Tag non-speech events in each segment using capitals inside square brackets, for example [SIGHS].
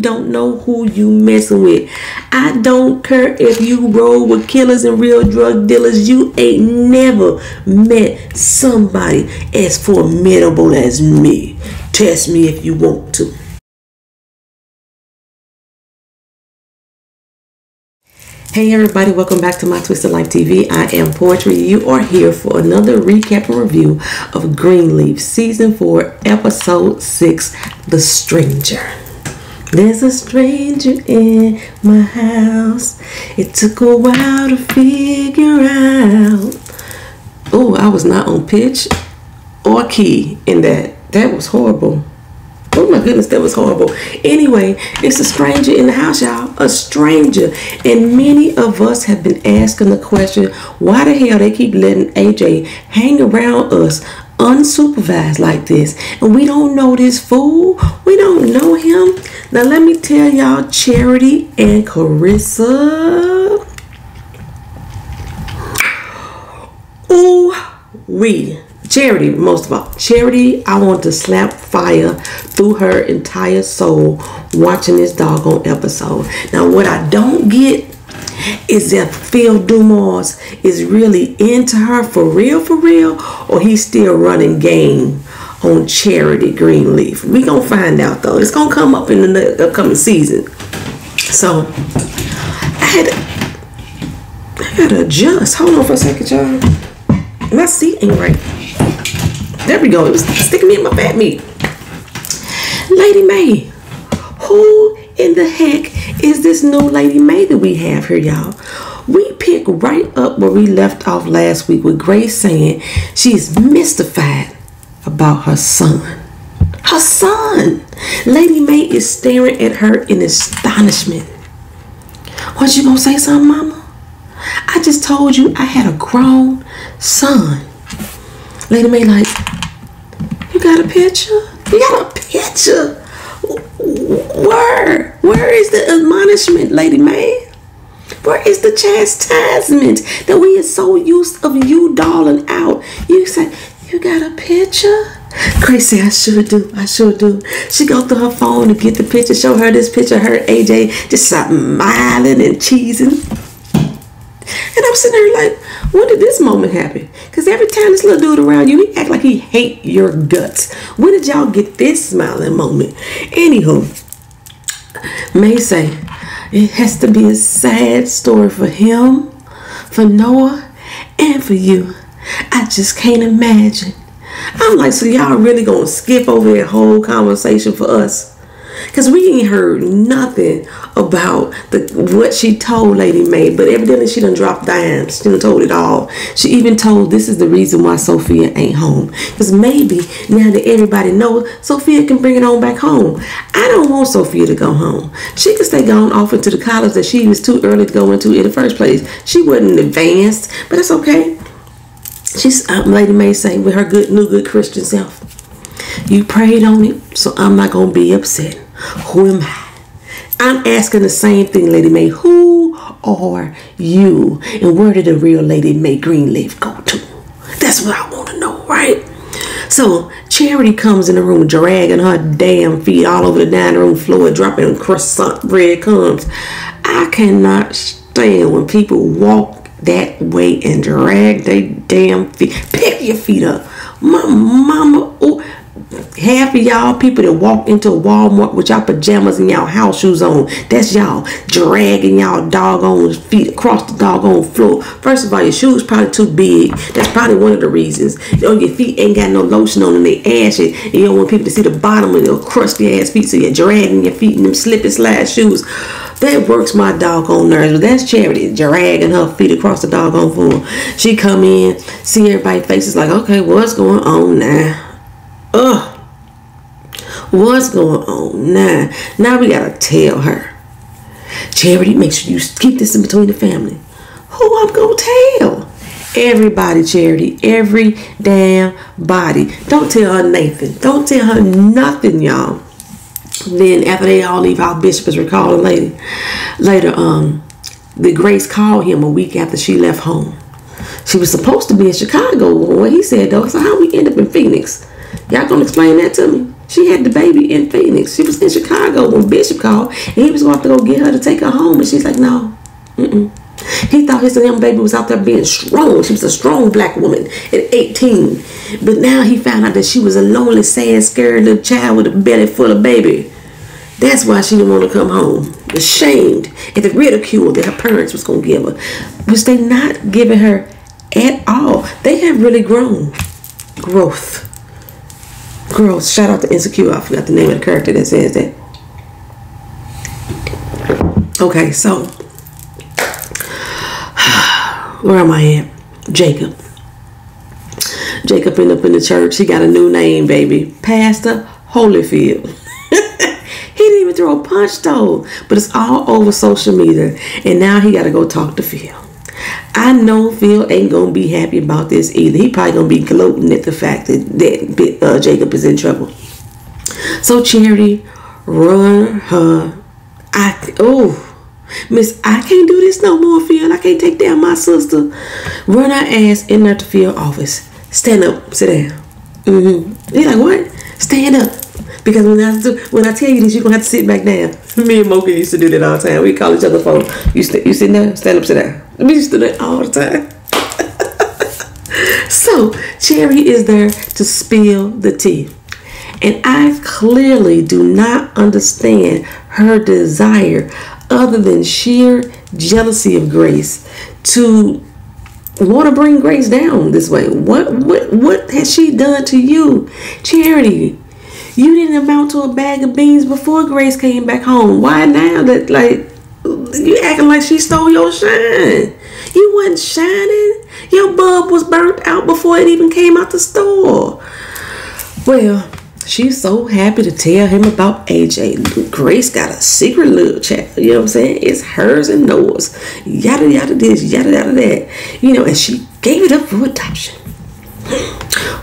Don't know who you messing with. I don't care if you roll with killers and real drug dealers. You ain't never met somebody as formidable as me. Test me if you want to. Hey everybody, welcome back to my Twisted Lyf TV. I am Poetry. You are here for another recap and review of Greenleaf Season 4, Episode 6, The Stranger. There's a stranger in my house. It took a while to figure out. Oh, I was not on pitch or key in that. That was horrible. Oh my goodness, that was horrible. Anyway, it's a stranger in the house, y'all. A stranger. And many of us have been asking the question why the hell they keep letting AJ hang around us unsupervised like this and we don't know this fool we don't know him now let me tell y'all charity and Kerissa Ooh, we Charity, most of all. Charity, I want to slap fire through her entire soul watching this doggone episode. Now, what I don't get is that Phil Dumas is really into her for real, for real, or he's still running game on Charity Greenleaf. We gonna find out though. It's gonna come up in the upcoming season. So I had to, I gotta adjust. Hold on for a second, y'all. My seat ain't right. There we go. It was sticking me in my fat meat. Lady Mae, Who in the heck is this new Lady Mae that we have here, y'all? We pick right up where we left off last week with Grace saying she's mystified about her son. Her son! Lady Mae is staring at her in astonishment. What you gonna say something, mama? I just told you I had a grown son. Lady Mae like, you got a picture? You got a picture? Where? Where is the admonishment, Lady Mae? Where is the chastisement that we are so used of you darling out? You say, you got a picture? Crazy, I sure do. I sure do. She go through her phone to get the picture, show her this picture, her AJ just smiling and cheesing. And I'm sitting there like, when did this moment happen? Because every time this little dude around you, he act like he hate your guts. When did y'all get this smiling moment? Anywho, Mae say, it has to be a sad story for him, for Noah, and for you. I just can't imagine. I'm like, so y'all really gonna skip over that whole conversation for us? Because we ain't heard nothing about the what she told Lady Mae, but evidently she done dropped dimes. She done told it all. She even told this is the reason why Sophia ain't home. Because maybe now that everybody knows, Sophia can bring it on back home. I don't want Sophia to go home. She can stay gone off into the college that she was too early to go into in the first place. She wasn't advanced, but that's okay. She's um, Lady Mae saying with her good new good Christian self. You prayed on it, so I'm not gonna be upset. Who am I? I'm asking the same thing, Lady Mae. Who are you? And where did the real Lady Mae Greenleaf go to? That's what I want to know, right? So Charity comes in the room dragging her damn feet all over the dining room floor, dropping croissant bread crumbs. I cannot stand when people walk that way and drag their damn feet. Pick your feet up. My mama, oh, half of y'all people that walk into Walmart with y'all pajamas and y'all house shoes on, that's y'all dragging y'all doggone feet across the doggone floor. First of all, your shoes probably too big. That's probably one of the reasons. On your feet ain't got no lotion on and they ashy. And you don't want people to see the bottom of your crusty ass feet, so you're dragging your feet in them slippy slide shoes. That works my doggone nerves. But that's Charity dragging her feet across the doggone floor. She come in, see everybody faces like, okay, what's going on now? Ugh. What's going on now? Now we gotta tell her. Charity, make sure you keep this in between the family. Who I'm gonna tell? Everybody, Charity. Every damn body. Don't tell her Nathan. Don't tell her nothing, y'all. Then after they all leave, our bishop is recalling later. Later, um, the Grace called him a week after she left home. She was supposed to be in Chicago. What he said though, so how we end up in Phoenix? Y'all gonna explain that to me? She had the baby in Phoenix. She was in Chicago when Bishop called, and he was going to go get her to take her home. And she's like, no. Mm-mm. He thought his young baby was out there being strong. She was a strong black woman at 18. But now he found out that she was a lonely, sad, scared little child with a belly full of baby. That's why she didn't want to come home. Ashamed at the ridicule that her parents was going to give her. Which they not giving her at all. They have really grown. Growth. Growth. Shout out to Insecure. I forgot the name of the character that says that. Okay, so [SIGHS] where am I at? Jacob. Jacob ended up in the church. He got a new name, baby. Pastor Holyfield. [LAUGHS] he didn't even throw a punch though. But it's all over social media. And now he got to go talk to Phil. I know Phil ain't gonna be happy about this either. He probably gonna be gloating at the fact that, that uh, Jacob is in trouble. So Charity, run her. I oh. Miss, I can't do this no more, Phil. I can't take down my sister. Run her ass in there to Phil office. Stand up, sit down. Mm-hmm. Like, what? Stand up. Because when I do, when I tell you this, you're gonna have to sit back down. [LAUGHS] Me and Mocha used to do that all the time. We call each other phone. You st- you sitting there, stand up, sit down. We used to do all the time. so Cherry is there to spill the tea. And I clearly do not understand her desire other than sheer jealousy of Grace to want to bring Grace down this way. What what what has she done to you? Charity, you didn't amount to a bag of beans before Grace came back home. Why now that like you acting like she stole your shine? You wasn't shining. Your bulb was burnt out before it even came out the store. Well, she's so happy to tell him about AJ. Grace got a secret little chat. You know what I'm saying? It's hers and Noah's. Yada yada this, yada yada that. You know, and she gave it up for adoption.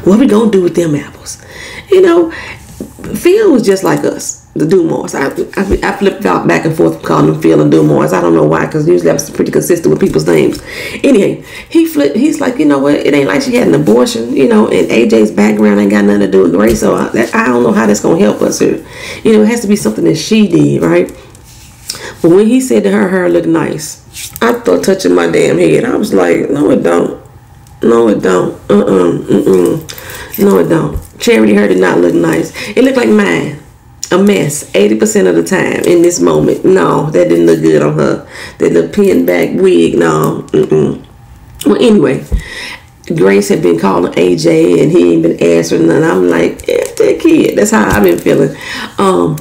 What we gonna do with them apples? You know, Phil was just like us, the Dumars. I, I, I flipped out back and forth calling them Phil and Dumars. I don't know why, because usually I'm pretty consistent with people's names. Anyway, he flipped. He's like, you know what? It ain't like she had an abortion, you know, and AJ's background ain't got nothing to do with Grace. So I, that, I don't know how that's gonna help us here. You know, it has to be something that she did, right? But when he said to her, her look nice, I thought touching my damn head. I was like, no, it don't. No, it don't. Uh-uh. Mm-mm. No, it don't. Charity hair did not look nice. It looked like mine. A mess 80% of the time in this moment. No, that didn't look good on her. That little pin back wig, no. Mm-mm. Well, anyway, Grace had been calling AJ and he ain't been answering and I'm like, F that kid. That's how I've been feeling. Um,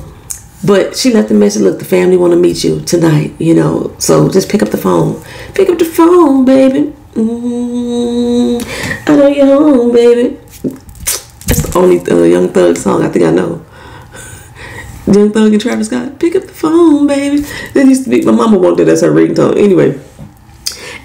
but she left the message, look, the family want to meet you tonight, you know. So just pick up the phone. Pick up the phone, baby. Mm, I know you're home, baby. That's the only uh, Young Thug song I think I know. Young Thug and Travis Scott, pick up the phone, baby. That used to be my mama wanted that as her ringtone. Anyway,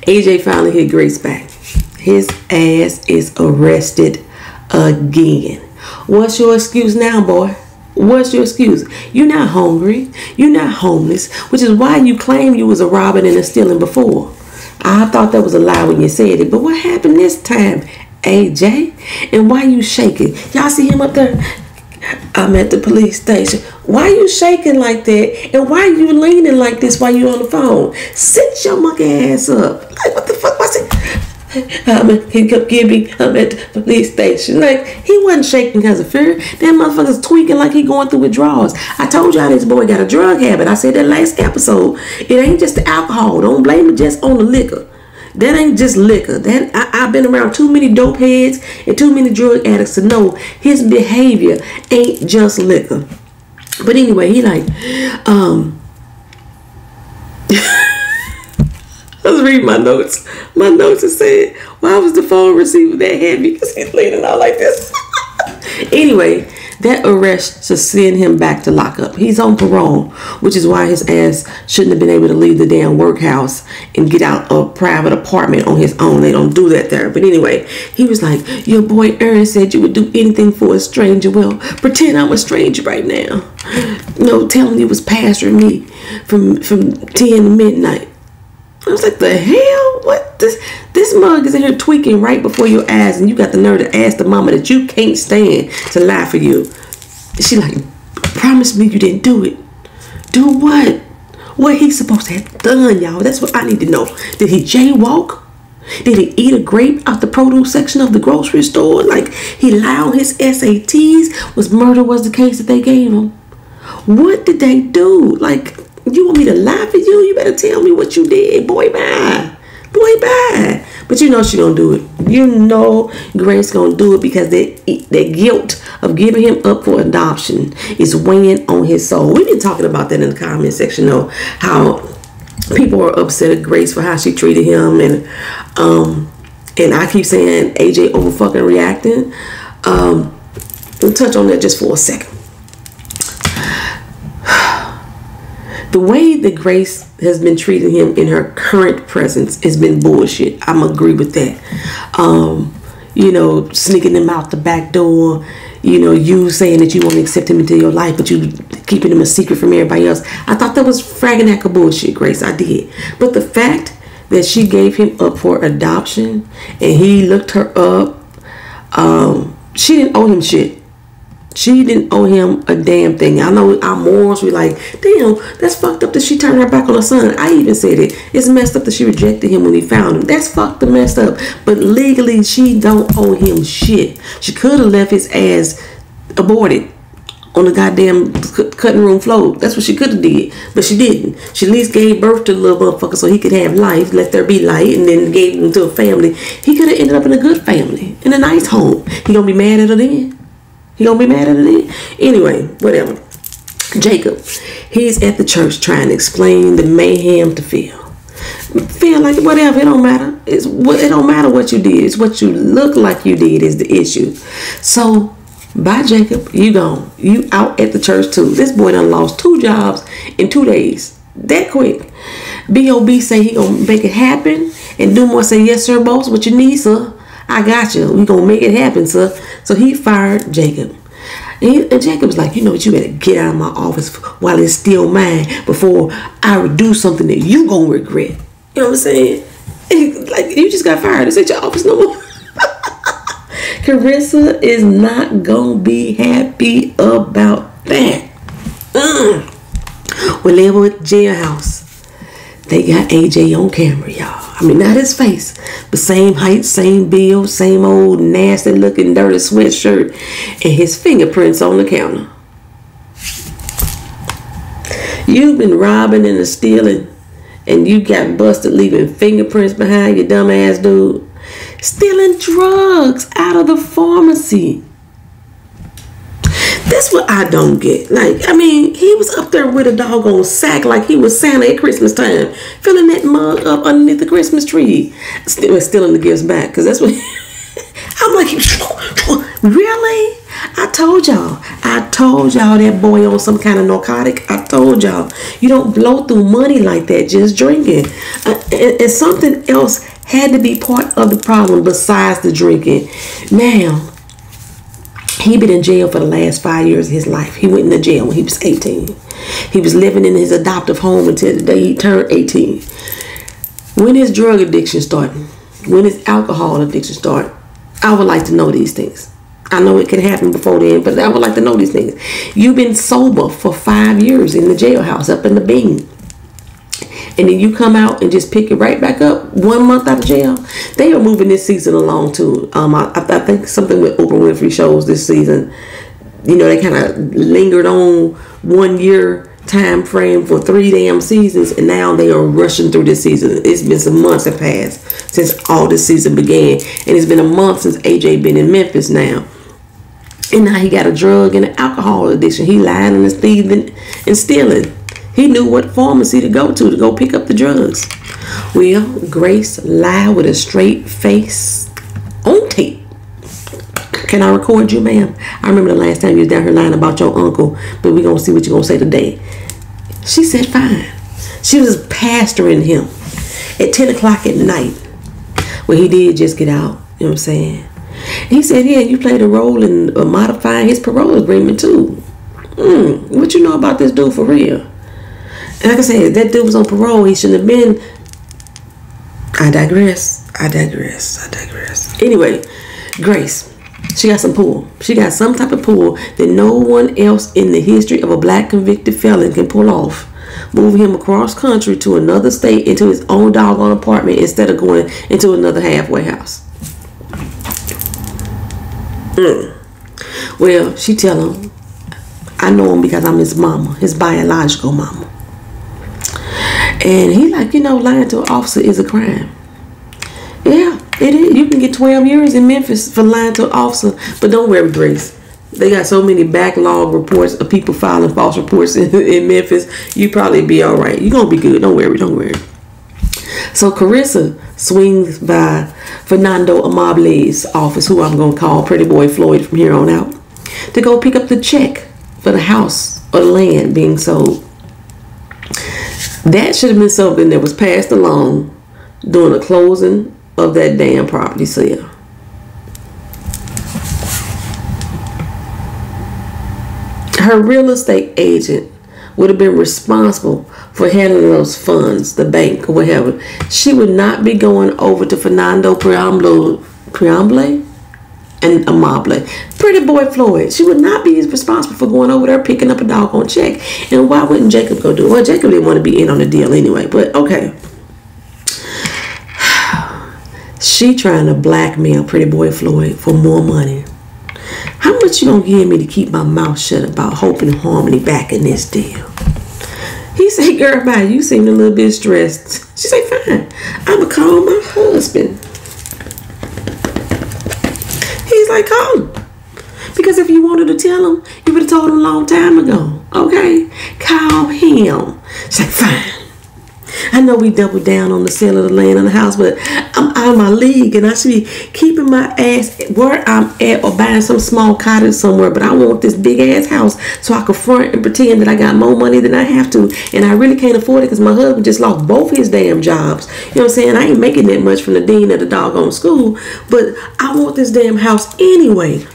AJ finally hit Grace back. His ass is arrested again. What's your excuse now, boy? What's your excuse? You're not hungry. You're not homeless, which is why you claim you was a robbing and a stealing before. I thought that was a lie when you said it, but what happened this time, AJ? And why you shaking? Y'all see him up there? I'm at the police station. Why are you shaking like that? And why are you leaning like this while you on the phone? Sit your monkey ass up. Like what the fuck was it? Um, he kept giving I'm at the police station. Like he wasn't shaking because of fear. That motherfucker's tweaking like he going through withdrawals. I told y'all this boy got a drug habit. I said that last episode. It ain't just the alcohol. Don't blame it just on the liquor. That ain't just liquor. That I, have been around too many dope heads and too many drug addicts to know his behavior ain't just liquor. But anyway, he like, um. [LAUGHS] Was reading my notes. My notes are saying, why was the phone receiver that heavy? Because he's leaning out like this. [LAUGHS] anyway, that arrest should send him back to lockup. He's on parole, which is why his ass shouldn't have been able to leave the damn workhouse and get out a private apartment on his own. They don't do that there. But anyway, he was like, Your boy Aaron said you would do anything for a stranger. Well, pretend I'm a stranger right now. no, tell him you was pastoring me from from 10 to midnight. I was like, the hell? What this this mug is in here tweaking right before your eyes, and you got the nerve to ask the mama that you can't stand to lie for you. She like, promise me you didn't do it. Do what? What he supposed to have done, y'all? That's what I need to know. Did he jaywalk? Did he eat a grape out the produce section of the grocery store? Like he lied on his SATs? Was murder was the case that they gave him? What did they do? Like you want me to laugh at you? You better tell me what you did, boy. Bye, boy. Bye. But you know she gonna do it. You know Grace gonna do it because that that guilt of giving him up for adoption is weighing on his soul. We've been talking about that in the comment section though, how people are upset at Grace for how she treated him and um and I keep saying AJ over fucking reacting. Um we'll touch on that just for a second. The way that Grace has been treating him in her current presence has been bullshit. I'm agree with that. Um, you know, sneaking him out the back door. You know, you saying that you want to accept him into your life, but you keeping him a secret from everybody else. I thought that was fragging heck of bullshit, Grace. I did. But the fact that she gave him up for adoption and he looked her up, um, she didn't owe him shit. She didn't owe him a damn thing. I know our morals were like, damn, that's fucked up that she turned her back on her son. I even said it. It's messed up that she rejected him when he found him. That's fucked up messed up. But legally, she don't owe him shit. She could have left his ass aborted on the goddamn cutting room floor. That's what she could have did, but she didn't. She at least gave birth to the little motherfucker so he could have life, let there be light, and then gave him to a family. He could have ended up in a good family, in a nice home. He gonna be mad at her then? He gonna be mad at it. Anyway, whatever. Jacob, he's at the church trying to explain the mayhem to Phil. Feel like whatever, it don't matter. It's what it don't matter what you did. It's what you look like you did is the issue. So bye Jacob, you gone. You out at the church too. This boy done lost two jobs in two days. That quick. B.O.B. say he gonna make it happen. And Dumore say, yes sir, boss, what you need, sir. I got you. We gonna make it happen, sir. So he fired Jacob. And, he, and Jacob was like, you know what, you better get out of my office while it's still mine before I do something that you gonna regret. You know what I'm saying? [LAUGHS] And like you just got fired. It's at your office no more. [LAUGHS] Kerissa is not gonna be happy about that. Mm. We live with jailhouse. They got AJ on camera, y'all. I mean, not his face, but same height, same build, same old nasty looking dirty sweatshirt, and his fingerprints on the counter. You've been robbing and stealing, and you got busted leaving fingerprints behind you, dumbass dude. Stealing drugs out of the pharmacy. That's what I don't get. Like, I mean, he was up there with a doggone sack like he was Santa at Christmas time, filling that mug up underneath the Christmas tree, still stealing the gifts back. Cause that's what [LAUGHS] I'm like. [LAUGHS] Really? I told y'all. I told y'all that boy on some kind of narcotic. I told y'all you don't blow through money like that just drinking. Uh, and, and something else had to be part of the problem besides the drinking. Now he been in jail for the last five years of his life. He went into jail when he was 18. He was living in his adoptive home until the day he turned 18. When his drug addiction started, when his alcohol addiction started, I would like to know these things. I know it can happen before then, but I would like to know these things. You've been sober for five years in the jailhouse up in the bean and then you come out and just pick it right back up one month out of jail. They are moving this season along too. Um, I, I think something with Oprah Winfrey shows this season. You know, they kind of lingered on one year time frame for three damn seasons, and now they are rushing through this season. It's been some months have passed since all this season began, and it's been a month since AJ been in Memphis now. And now he got a drug and an alcohol addiction. He lying and thieving and stealing. He knew what pharmacy to go to to go pick up the drugs. Well, Grace lied with a straight face on tape. Can I record you, ma'am? I remember the last time you was down here lying about your uncle, but we're going to see what you're going to say today. She said, fine. She was pastoring him at 10 o'clock at night. Well, he did just get out. You know what I'm saying? he said, yeah, you played a role in uh, modifying his parole agreement, too. Hmm, what you know about this dude for real? And like I said, that dude was on parole. He shouldn't have been. I digress. I digress. I digress. Anyway, Grace. She got some pull. She got some type of pull that no one else in the history of a black convicted felon can pull off. Moving him across country to another state into his own doggone apartment instead of going into another halfway house. Mm. Well, she tell him, I know him because I'm his mama, his biological mama. And he like, you know, lying to an officer is a crime. Yeah, it is. You can get 12 years in Memphis for lying to an officer. But don't worry, Grace. They got so many backlog reports of people filing false reports in, [LAUGHS] in Memphis. You probably be all right. You're going to be good. Don't worry. Don't worry. So Kerissa swings by Fernando Amable's office, who I'm going to call Pretty Boy Floyd from here on out, to go pick up the check for the house or the land being sold. That should have been something that was passed along during the closing of that damn property sale. Her real estate agent would have been responsible for handling those funds, the bank or whatever. She would not be going over to Fernando Preamble, Preamble and Amable. Pretty boy Floyd. She would not be responsible for going over there picking up a doggone check. And why wouldn't Jacob go do it? Well, Jacob didn't want to be in on the deal anyway, but okay. [SIGHS] She trying to blackmail Pretty Boy Floyd for more money. How much you gonna give me to keep my mouth shut about Hope and Harmony back in this deal? He say, girl, bye, you seem a little bit stressed. She say, fine, I'ma call my husband. He's like, him. Because if you wanted to tell him, you would have told him a long time ago. Okay? Call him. Like, fine. I know we doubled down on the sale of the land and the house, but I'm out of my league and I should be keeping my ass where I'm at or buying some small cottage somewhere. But I want this big ass house so I can front and pretend that I got more money than I have to. And I really can't afford it because my husband just lost both his damn jobs. You know what I'm saying? I ain't making that much from the dean of the doggone school, but I want this damn house anyway.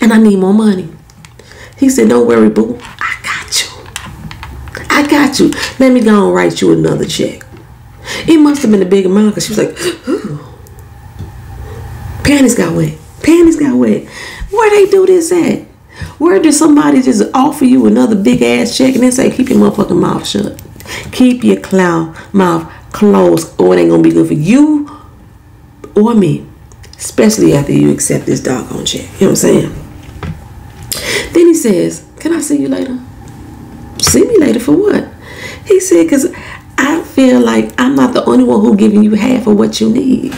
And I need more money. He said, Don't worry, boo. I got you. I got you. Let me go and write you another check. It must have been a big amount because she was like, Ooh. panties got wet. Panties got wet. Where they do this at? Where did somebody just offer you another big ass check and then say, keep your motherfucking mouth shut? Keep your clown mouth closed or it ain't gonna be good for you or me. Especially after you accept this doggone check. You know what I'm saying? Then he says, Can I see you later? see me later for what? He said, because I feel like I'm not the only one who giving you half of what you need.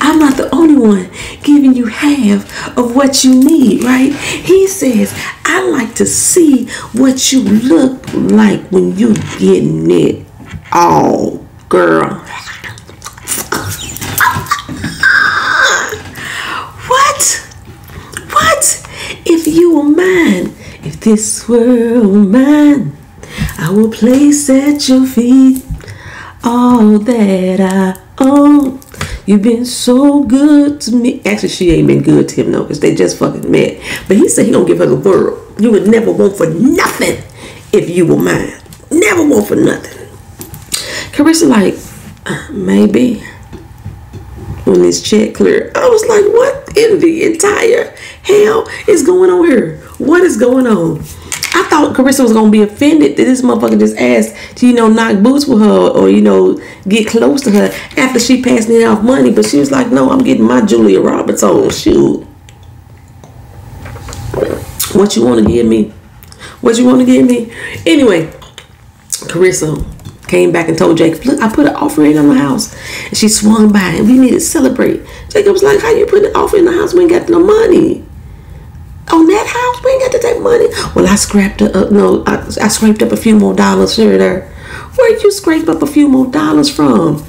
I'm not the only one giving you half of what you need, right? He says, I like to see what you look like when you getting it all, girl. what? What? If you were mine, if this were mine, I will place at your feet all that I own. You've been so good to me. Actually, she ain't been good to him though, because they just fucking met. But he said he gonna give her the world. You would never want for nothing if you were mine. Never want for nothing. Kerissa like, maybe when this check cleared. I was like, what in the entire hell is going on here? What is going on? I thought Kerissa was gonna be offended that this motherfucker just asked to, you know, knock boots with her or, you know, get close to her after she passed me off money. But she was like, no, I'm getting my Julia Roberts on. Shoot. What you wanna give me? What you wanna give me? Anyway, Kerissa came back and told Jacob, look, I put an offer in on the house. And she swung by and we need to celebrate. Jacob was like, how you put an offer in the house? We ain't got no money Oh, on that house. We ain't got to take money. Well, I scrapped up. No, I, I scraped up a few more dollars here and there. Where'd you scrape up a few more dollars from?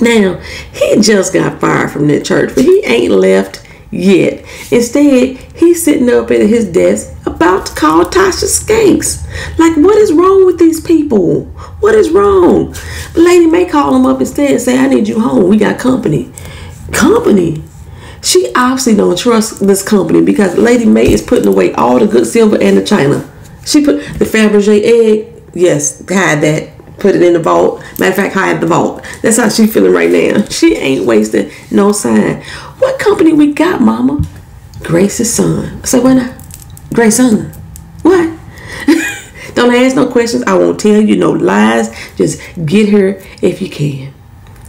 Now, he just got fired from that church, but he ain't left yet. Instead, he's sitting up at his desk about to call Tasha skanks. Like, what is wrong with these people? What is wrong? The Lady Mae call him up instead and say, I need you home. We got company. Company? She obviously don't trust this company because Lady Mae is putting away all the good silver and the china. She put the Fabergé egg, yes, hide that. put it in the vault. Matter of fact, hide the vault. That's how she feeling right now. [LAUGHS] She ain't wasting no sign. What company we got, Mama? Grace's son. Say what now? Grace's son. What? [LAUGHS] Don't ask no questions. I won't tell you no lies. Just get her if you can.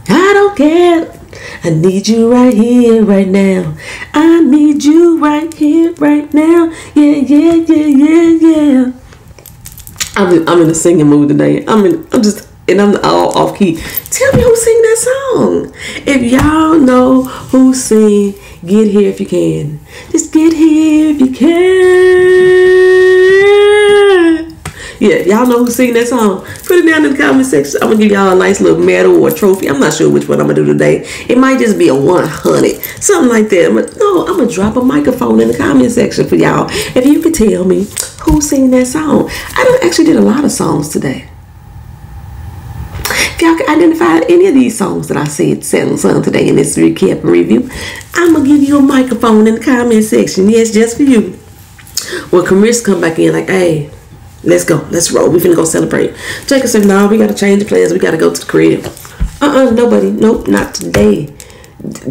I don't care. I need you right here, right now. I need you right here, right now. Yeah, yeah, yeah, yeah, yeah. I'm in, I'm in a singing mood today. I'm in, I'm just and I'm all off key. Tell me who sing that song. If y'all know who sing, get here if you can. Just get here if you can. Yeah, y'all know who sing that song. Put it down in the comment section. I'm gonna give y'all a nice little medal or trophy. I'm not sure which one I'm gonna do today. It might just be a 100, something like that. Gonna, no, I'm gonna drop a microphone in the comment section for y'all. If you could tell me who sing that song. I actually did a lot of songs today. If y'all can identify any of these songs that I said Saturn Sun today in this recap and review, I'm gonna give you a microphone in the comment section. Yes, just for you. Well, Caris come back in like, hey, let's go, let's roll. We finna go celebrate. Jacob said, no, we gotta change the plans. We gotta go to the crib. Uh-uh, nobody. Nope, not today.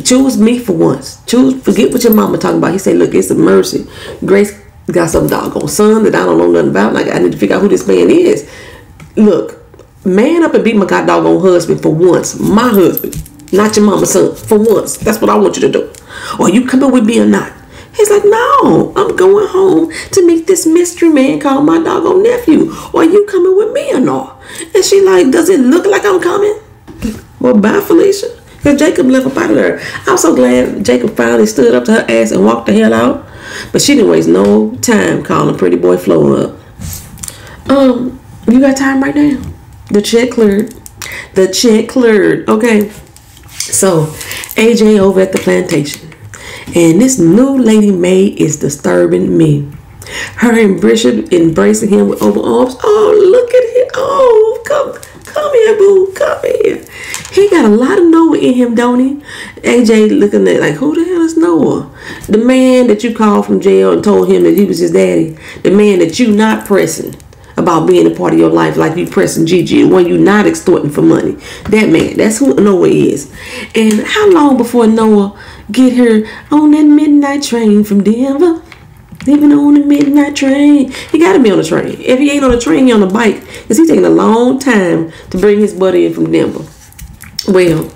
Choose me for once. Choose, forget what your mama talking about. He said, look, it's a mercy. Grace got some doggone son that I don't know nothing about. Like, I need to figure out who this man is. Look, man up and beat my god doggone husband for once. My husband, not your mama's son. For once. That's what I want you to do. Or you coming with me or not. He's like, no, I'm going home to meet this mystery man called my doggone nephew. Or you coming with me or not? And she like, does it look like I'm coming? Well, bye, Felicia. Because Jacob left up out of there. I'm so glad Jacob finally stood up to her ass and walked the hell out. But she didn't waste no time calling pretty boy Flo up. Um, you got time right now? The check cleared. The check cleared. Okay. So, AJ over at the plantation. And this new Lady Mae is disturbing me. Her and embracing him with open arms. Oh, look at him. Oh, come, come here, boo. Come here. He got a lot of Noah in him, don't he? AJ looking at like, who the hell is Noah? The man that you called from jail and told him that he was his daddy. The man that you not pressing about being a part of your life like you pressing Gigi, when you not extorting for money. That man, that's who Noah is. And how long before Noah get her on that midnight train from Denver? Living on the midnight train. He got to be on the train. If he ain't on the train, he on the bike. Because he's taking a long time to bring his buddy in from Denver. Well,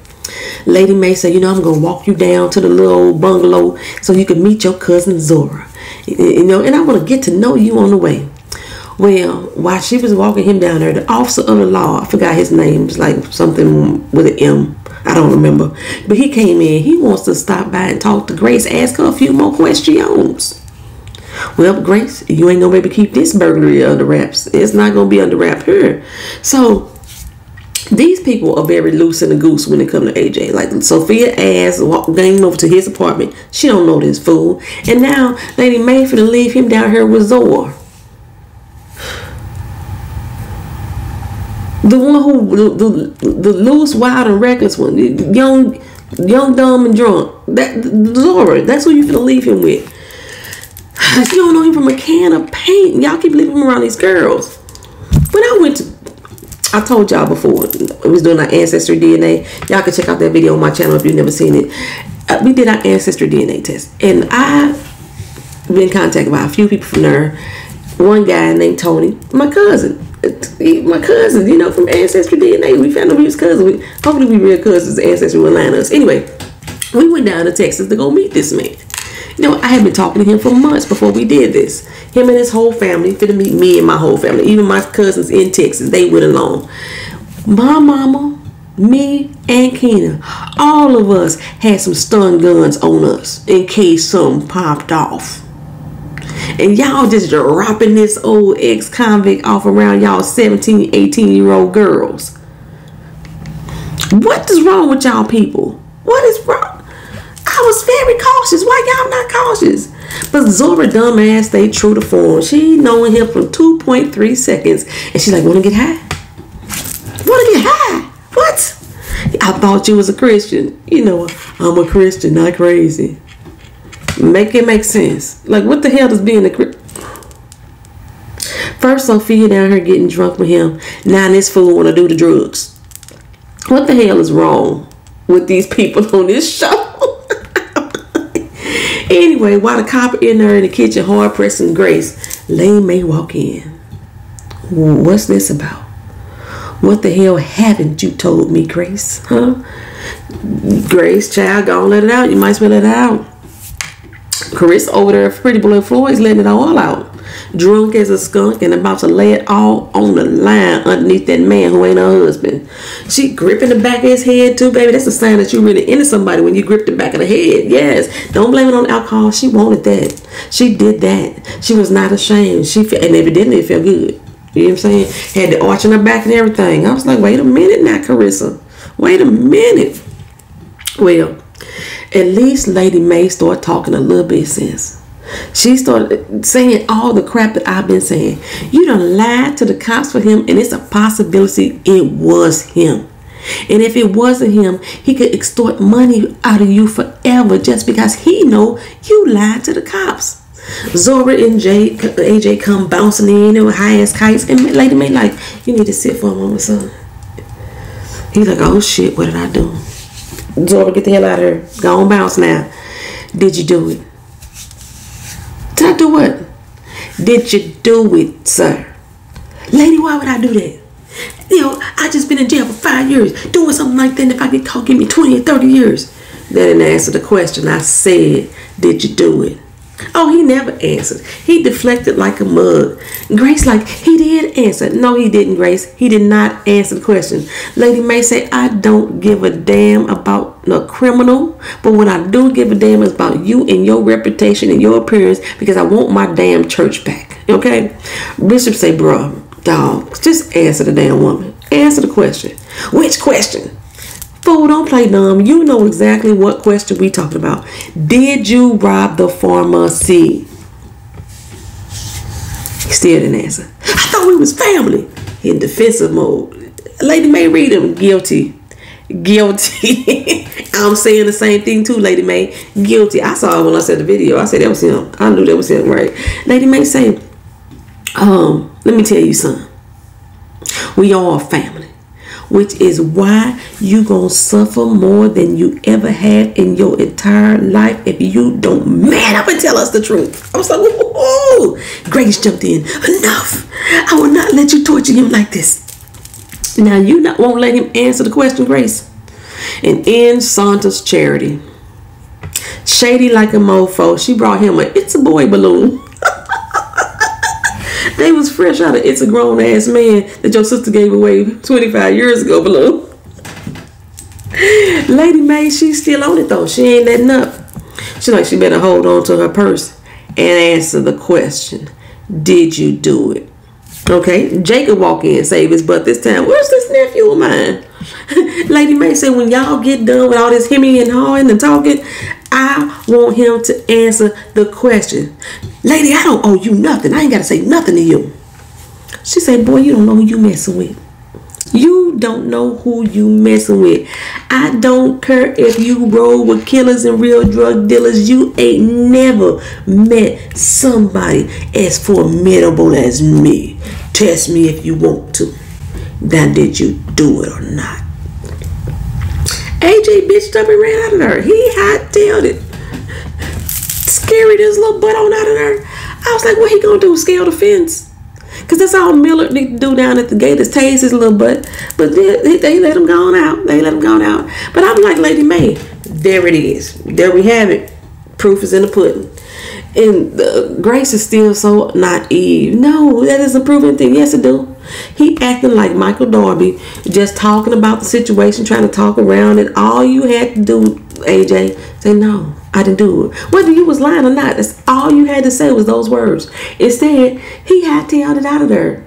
Lady Mae said, you know, I'm to walk you down to the little old bungalow so you can meet your cousin Zora. You know, and I want to get to know you on the way. Well, while she was walking him down there, the officer of the law, I forgot his name, it's like something with an M. I don't remember. But he came in. He wants to stop by and talk to Grace, ask her a few more questions. Well, Grace, you ain't gonna be able to keep this burglary under wraps. It's not gonna be under wrap here. So these people are very loose in the goose when it comes to AJ. Like Sophia ass going over to his apartment. She don't know this fool. And now Lady Mae to leave him down here with Zor. The one who the, the, the loose, wild, and reckless one, young, young, dumb, and drunk. That Zora. That's who you're gonna leave him with. [SIGHS] If you don't know him from a can of paint, y'all keep leaving him around these girls. When I went to I told y'all before we was doing our ancestry DNA. Y'all can check out that video on my channel if you've never seen it. Uh, we did our ancestry DNA test, and I've been contacted by a few people from there. One guy named Tony, my cousin, my cousins, you know, from ancestry DNA. We found out we was cousins. We, hopefully, we real cousins. Ancestry will line us. Anyway, we went down to Texas to go meet this man. You know, I had been talking to him for months before we did this. Him and his whole family, fit to meet me and my whole family. Even my cousins in Texas, they went along. My mama, me, and Keena, all of us had some stun guns on us in case something popped off. And y'all just dropping this old ex-convict off around y'all 17, 18 year old girls. What is wrong with y'all people? What is wrong? I was very cautious. Why y'all not cautious? But Zora dumbass stayed true to form. She knowing him for 2.3 seconds. And she's like, wanna get high? Wanna get high? What? I thought you was a Christian. You know, I'm a Christian, not crazy. Make it make sense. Like, what the hell does being a Christian? First, Sophia down here getting drunk with him. Now this fool want to do the drugs. What the hell is wrong with these people [LAUGHS] on this show? [LAUGHS] anyway, while the cop in there in the kitchen hard pressing Grace, Lady Mae walk in. What's this about? What the hell haven't you told me, Grace? Huh? Grace, child, go on, let it out. You might as well let it out. Chris over there, Pretty Boy Floyd's letting it all out. Drunk as a skunk and about to lay it all on the line underneath that man who ain't her husband. She gripping the back of his head too, baby. That's a sign that you really into somebody when you grip the back of the head. Yes. Don't blame it on alcohol. She wanted that. She did that. She was not ashamed. She and evidently it felt good. You know what I'm saying? Had the arch in her back and everything. I was like, wait a minute now, Kerissa. Wait a minute. Well, at least Lady Mae started talking a little bit sense. She started saying all the crap that I've been saying. You done lied to the cops for him, and it's a possibility it was him. And if it wasn't him, he could extort money out of you forever just because he know you lied to the cops. Zora and Jay, AJ come bouncing in with high as kites, and Lady Mae like, you need to sit for a moment, son. He's like, oh shit, what did I do? Zora, get the hell out of here. Go on, bounce now. Did you do it? Did I do what? Did you do it, sir? Lady, why would I do that? You know, I just been in jail for five years. Doing something like that, if I get caught, give me 20 or 30 years. That didn't answer the question. I said, did you do it? Oh, he never answered. He deflected like a mug. Grace, like, he did answer. No, he didn't, Grace. He did not answer the question. Lady Mae say, I don't give a damn about the criminal, but what I do give a damn is about you and your reputation and your appearance because I want my damn church back. Okay? Bishop say, bruh, dog, just answer the damn woman. Answer the question. Which question? Fool, don't play dumb. You know exactly what question we talking about. Did you rob the pharmacy? He still didn't answer. I thought we was family. In defensive mode. Lady Mae read him guilty. Guilty. [LAUGHS] I'm saying the same thing too, Lady Mae. Guilty. I saw it when I said the video. I said that was him. I knew that was him, right? Lady Mae say, um, let me tell you something. We all family which is why you're gonna suffer more than you ever have in your entire life if you don't man up and tell us the truth. I was like, whoa, Grace jumped in. Enough. I will not let you torture him like this. Now you not won't let him answer the question, Grace. And in Santa's charity. Shady like a mofo, she brought him a It's a Boy balloon. They was fresh out of It's a Grown Ass Man that your sister gave away 25 years ago, Blue. Lady Mae, she's still on it though. She ain't letting up. She like she better hold on to her purse and answer the question. Did you do it? Okay, Jacob walk in, save his butt this time. Where's this nephew of mine? [LAUGHS] Lady Mae said, when y'all get done with all this hemming and hawing and talking, I want him to answer the question. Lady, I don't owe you nothing. I ain't got to say nothing to you. She said, boy, you don't know who you messing with. You don't know who you messing with. I don't care if you roll with killers and real drug dealers. You ain't never met somebody as formidable as me. Test me if you want to. Now, did you do it or not? AJ bitched up and ran out of there. He hot-tailed it. Scary this little butt on out of there. I was like, what he gonna do? Scale the fence? Cause that's all Miller need to do down at the gate is tase his little butt. But they, they let him go on out. They let him go on out. But I'm like Lady Mae. There it is. There we have it. Proof is in the pudding. And the Grace is still so naive. No, that doesn't prove anything. Yes, it do. He acting like Michael Darby, just talking about the situation, trying to talk around it. All you had to do, AJ, say no. I didn't do it. Whether you was lying or not, that's all you had to say was those words. Instead, he hightailed it out of there.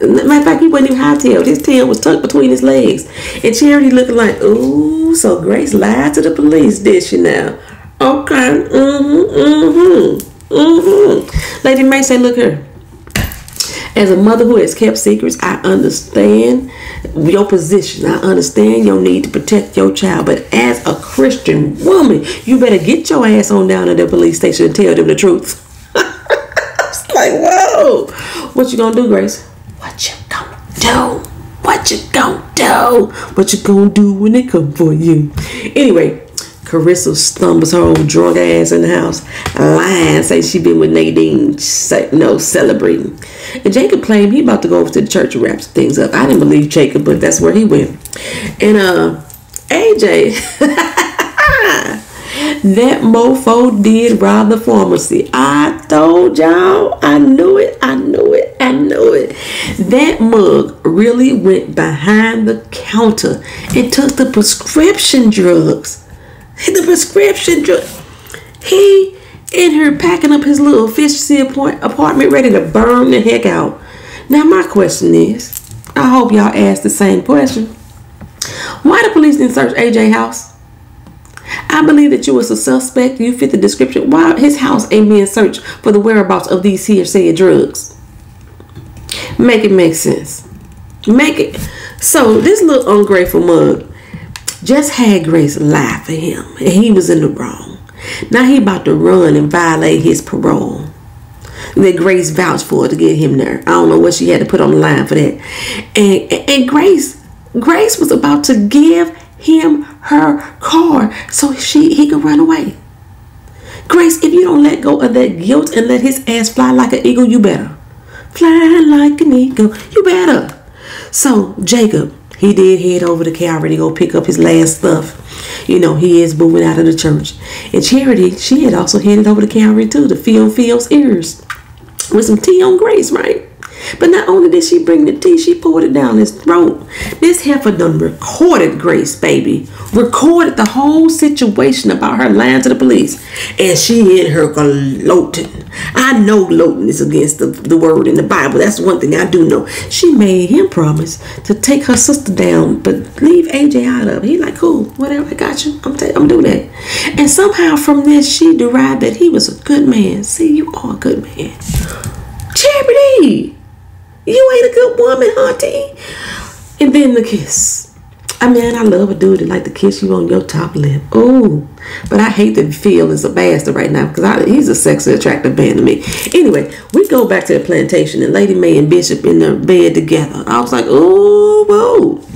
Matter of fact, he wasn't even hightailed. His tail was tucked between his legs. And Charity looking like, ooh, so Grace lied to the police, did she now? Okay. Mm-hmm. Mm-hmm. Mm-hmm. Lady Mae say, look here. As a mother who has kept secrets, I understand your position. I understand your need to protect your child. But as a Christian woman, you better get your ass on down to the police station and tell them the truth. [LAUGHS] it's like, whoa, What you gonna do, Grace? What you gonna do? What you gonna do? What you gonna do when they come for you? Anyway, Kerissa stumbles her old drunk ass in the house, lying, say she been with Nadine, say, no, celebrating. And Jacob claimed he about to go over to the church and wrap things up. I didn't believe Jacob, but that's where he went. And uh, AJ, [LAUGHS] that mofo did rob the pharmacy. I told y'all, I knew it, I knew it, I knew it. That mug really went behind the counter and took the prescription drugs. The prescription drug. He in here packing up his little efficiency apartment ready to burn the heck out. Now my question is, I hope y'all ask the same question. Why the police didn't search AJ house? I believe that you was a suspect. You fit the description. Why his house ain't being searched for the whereabouts of these here said drugs? Make it make sense. Make it. So this little ungrateful mug just had Grace lie for him, and he was in the wrong. Now he about to run and violate his parole that Grace vouched for to get him there. I don't know what she had to put on the line for that. And and Grace Grace was about to give him her car so she he could run away. Grace, if you don't let go of that guilt and let his ass fly like an eagle, you better. Fly like an eagle, you better. So Jacob, he did head over to Calvary to go pick up his last stuff. You know, he is moving out of the church. And Charity, she had also headed over to Calvary too to fill Phil's ears with some tea on grace, right? But not only did she bring the tea, she poured it down his throat. This heifer done recorded Grace, baby. Recorded the whole situation about her lying to the police. And she in her gloating. I know gloating is against the, the word in the Bible. That's one thing I do know. She made him promise to take her sister down, but leave AJ out of it. He like, cool, whatever, I got you. I'm, I'm doing that. And somehow from this, she derived that he was a good man. See, you are a good man. Charity! You ain't a good woman, auntie. And then the kiss. I mean, I love a dude that like to kiss you on your top lip. Oh, but I hate that Phil is a bastard right now because he's a sexually attractive man to me. Anyway, we go back to the plantation and Lady Mae and Bishop in their bed together. I was like, oh, whoa.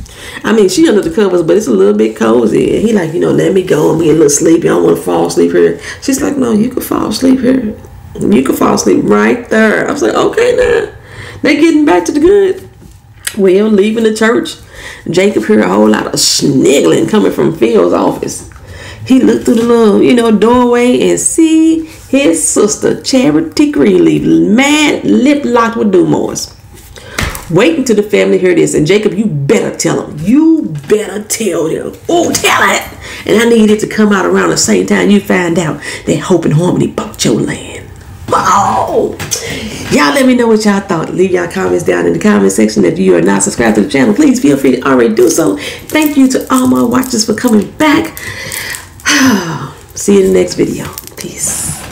I mean, she under the covers, but it's a little bit cozy. And he like, you know, let me go. I'm getting a little sleepy. I don't want to fall asleep here. She's like, no, you can fall asleep here. You can fall asleep right there. I was like, okay, now. They getting back to the good. Well, leaving the church, Jacob heard a whole lot of sniggling coming from Phil's office. He looked through the little, you know, doorway and see his sister, Charity Greenleaf, mad lip locked with Dumores. Wait until the family hear this. And Jacob, you better tell him. You better tell him. Oh, tell it. And I need it to come out around the same time you find out that Hope and Harmony bought your land. Oh! Y'all let me know what y'all thought. Leave y'all comments down in the comment section. If you are not subscribed to the channel, please feel free to already do so. Thank you to all my watchers for coming back. [SIGHS] See you in the next video. Peace.